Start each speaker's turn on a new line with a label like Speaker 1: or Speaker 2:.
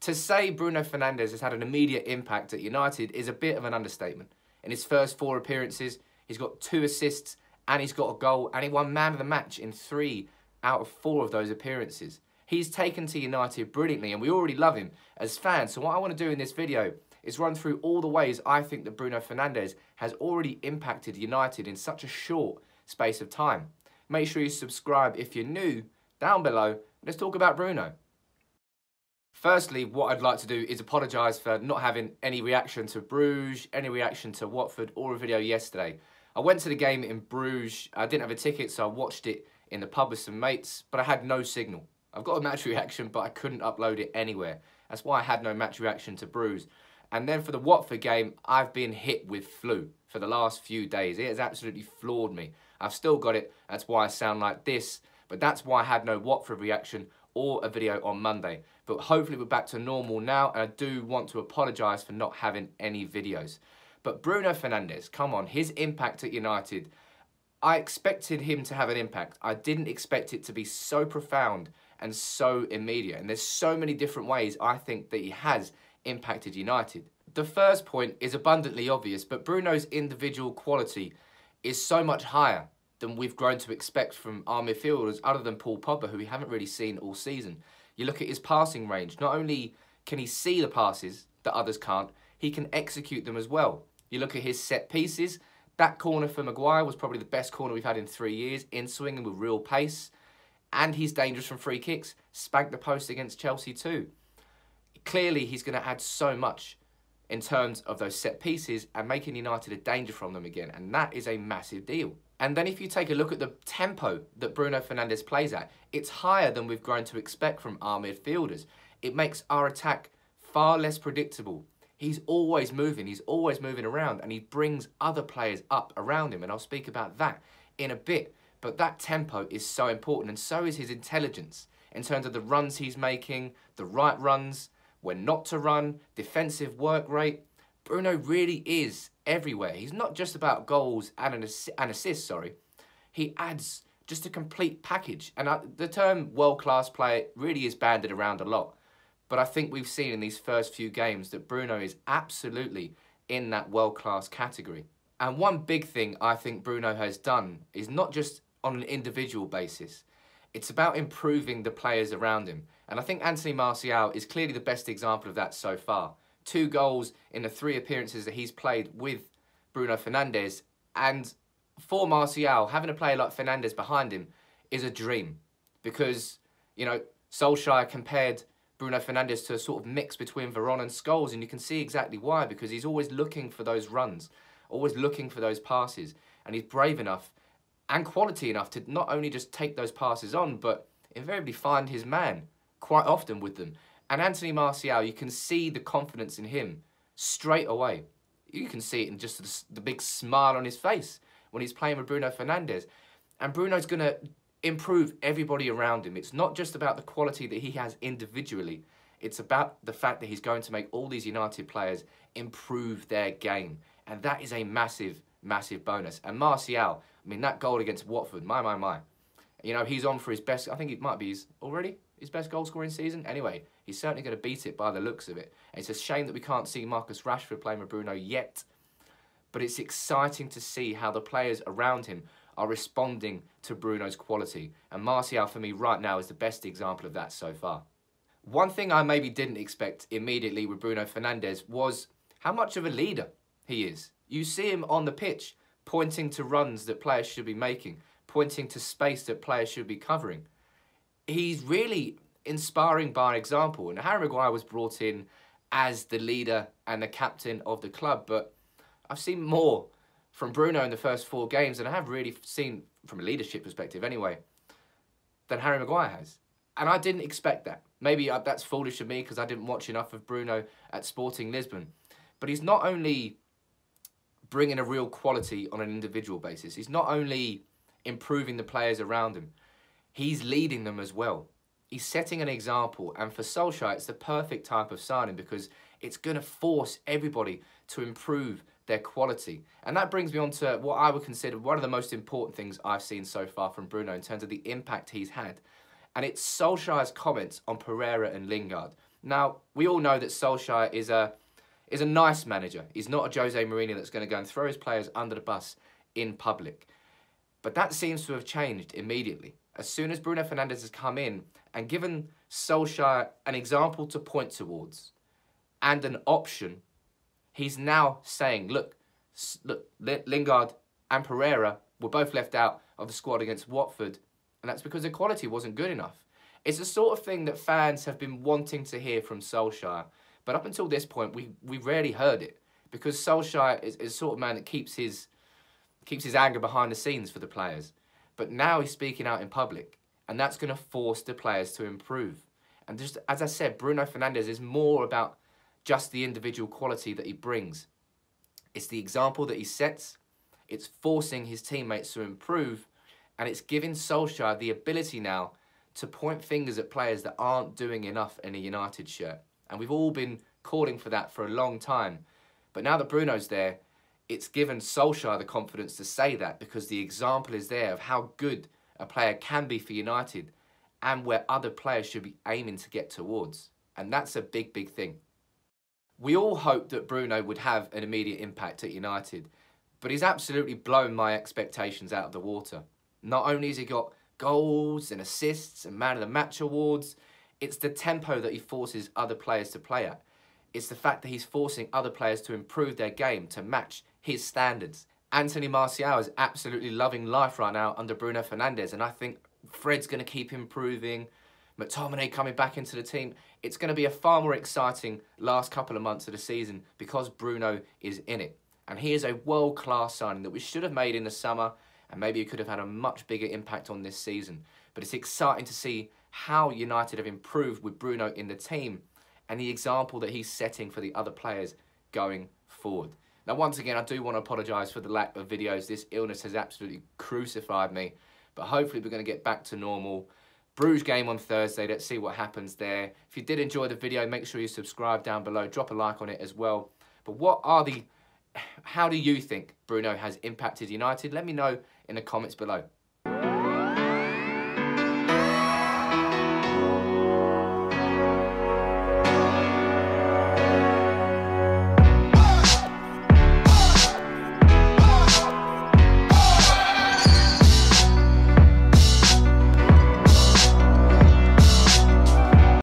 Speaker 1: To say Bruno Fernandes has had an immediate impact at United is a bit of an understatement. In his first four appearances, he's got two assists and he's got a goal and he won man of the match in three out of four of those appearances. He's taken to United brilliantly and we already love him as fans. So what I want to do in this video is run through all the ways I think that Bruno Fernandes has already impacted United in such a short space of time. Make sure you subscribe if you're new down below. Let's talk about Bruno. Firstly, what I'd like to do is apologise for not having any reaction to Bruges, any reaction to Watford or a video yesterday. I went to the game in Bruges, I didn't have a ticket so I watched it in the pub with some mates, but I had no signal. I've got a match reaction but I couldn't upload it anywhere. That's why I had no match reaction to Bruges. And then for the Watford game, I've been hit with flu for the last few days. It has absolutely floored me. I've still got it, that's why I sound like this, but that's why I had no Watford reaction or a video on Monday. But hopefully we're back to normal now, and I do want to apologise for not having any videos. But Bruno Fernandes, come on, his impact at United, I expected him to have an impact. I didn't expect it to be so profound and so immediate. And there's so many different ways I think that he has impacted United. The first point is abundantly obvious, but Bruno's individual quality is so much higher than we've grown to expect from our midfielders other than Paul Pogba, who we haven't really seen all season. You look at his passing range, not only can he see the passes that others can't, he can execute them as well. You look at his set pieces, that corner for Maguire was probably the best corner we've had in three years, in swinging with real pace. And he's dangerous from free kicks. Spanked the post against Chelsea too. Clearly, he's going to add so much in terms of those set pieces and making United a danger from them again. And that is a massive deal. And then if you take a look at the tempo that Bruno Fernandes plays at, it's higher than we've grown to expect from our midfielders. It makes our attack far less predictable. He's always moving, he's always moving around, and he brings other players up around him. And I'll speak about that in a bit. But that tempo is so important, and so is his intelligence in terms of the runs he's making, the right runs, when not to run, defensive work rate. Bruno really is everywhere. He's not just about goals and an, assi and assists, sorry. He adds just a complete package. And uh, the term world-class player really is banded around a lot. But I think we've seen in these first few games that Bruno is absolutely in that world-class category. And one big thing I think Bruno has done is not just on an individual basis. It's about improving the players around him. And I think Anthony Martial is clearly the best example of that so far two goals in the three appearances that he's played with Bruno Fernandes. And for Martial, having a player like Fernandes behind him is a dream because, you know, Solskjaer compared Bruno Fernandes to a sort of mix between Veron and Scholes, and you can see exactly why because he's always looking for those runs, always looking for those passes, and he's brave enough and quality enough to not only just take those passes on, but invariably find his man quite often with them. And Anthony Martial, you can see the confidence in him straight away. You can see it in just the big smile on his face when he's playing with Bruno Fernandes. And Bruno's going to improve everybody around him. It's not just about the quality that he has individually. It's about the fact that he's going to make all these United players improve their game. And that is a massive, massive bonus. And Martial, I mean, that goal against Watford, my, my, my. You know, he's on for his best, I think it might be his, already, his best goal scoring season. Anyway, he's certainly going to beat it by the looks of it. And it's a shame that we can't see Marcus Rashford playing with Bruno yet. But it's exciting to see how the players around him are responding to Bruno's quality. And Martial, for me, right now, is the best example of that so far. One thing I maybe didn't expect immediately with Bruno Fernandes was how much of a leader he is. You see him on the pitch pointing to runs that players should be making, pointing to space that players should be covering he's really inspiring by example. And Harry Maguire was brought in as the leader and the captain of the club, but I've seen more from Bruno in the first four games than I have really seen from a leadership perspective anyway than Harry Maguire has. And I didn't expect that. Maybe uh, that's foolish of me because I didn't watch enough of Bruno at Sporting Lisbon. But he's not only bringing a real quality on an individual basis, he's not only improving the players around him, he's leading them as well. He's setting an example, and for Solskjaer, it's the perfect type of signing because it's going to force everybody to improve their quality. And that brings me on to what I would consider one of the most important things I've seen so far from Bruno in terms of the impact he's had. And it's Solskjaer's comments on Pereira and Lingard. Now, we all know that Solskjaer is a, is a nice manager. He's not a Jose Mourinho that's going to go and throw his players under the bus in public. But that seems to have changed immediately. As soon as Bruno Fernandes has come in and given Solskjaer an example to point towards and an option, he's now saying, look, look, Lingard and Pereira were both left out of the squad against Watford, and that's because the quality wasn't good enough. It's the sort of thing that fans have been wanting to hear from Solskjaer, but up until this point, we we rarely heard it because Solskjaer is, is the sort of man that keeps his keeps his anger behind the scenes for the players. But now he's speaking out in public, and that's going to force the players to improve. And just as I said, Bruno Fernandes is more about just the individual quality that he brings. It's the example that he sets, it's forcing his teammates to improve, and it's giving Solskjaer the ability now to point fingers at players that aren't doing enough in a United shirt. And we've all been calling for that for a long time. But now that Bruno's there, it's given Solskjaer the confidence to say that because the example is there of how good a player can be for United and where other players should be aiming to get towards. And that's a big, big thing. We all hoped that Bruno would have an immediate impact at United, but he's absolutely blown my expectations out of the water. Not only has he got goals and assists and man of the match awards, it's the tempo that he forces other players to play at. It's the fact that he's forcing other players to improve their game to match his standards. Anthony Martial is absolutely loving life right now under Bruno Fernandes, and I think Fred's going to keep improving. McTominay coming back into the team. It's going to be a far more exciting last couple of months of the season because Bruno is in it. And he is a world-class signing that we should have made in the summer and maybe it could have had a much bigger impact on this season. But it's exciting to see how United have improved with Bruno in the team and the example that he's setting for the other players going forward. Now, once again, I do want to apologise for the lack of videos. This illness has absolutely crucified me. But hopefully we're going to get back to normal. Bruges game on Thursday. Let's see what happens there. If you did enjoy the video, make sure you subscribe down below. Drop a like on it as well. But what are the... How do you think Bruno has impacted United? Let me know in the comments below.